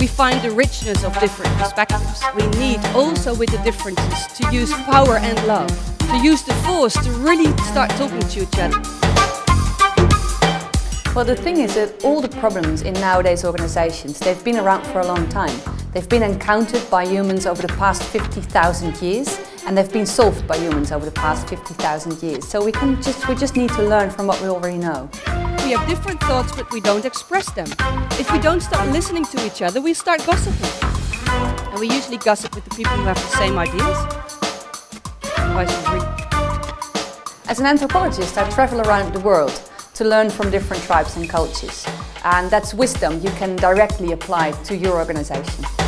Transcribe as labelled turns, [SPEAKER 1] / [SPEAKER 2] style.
[SPEAKER 1] we find the richness of different perspectives. We need also with the differences to use power and love, to use the force to really start talking to each other.
[SPEAKER 2] Well, the thing is that all the problems in nowadays organizations, they've been around for a long time. They've been encountered by humans over the past 50,000 years and they've been solved by humans over the past 50,000 years. So we can just we just need to learn from what we already know.
[SPEAKER 1] We have different thoughts but we don't express them. If we don't stop listening to each other, we start gossiping. And we usually gossip with the people who have the same ideas.
[SPEAKER 2] As an anthropologist, I travel around the world to learn from different tribes and cultures. And that's wisdom you can directly apply to your organization.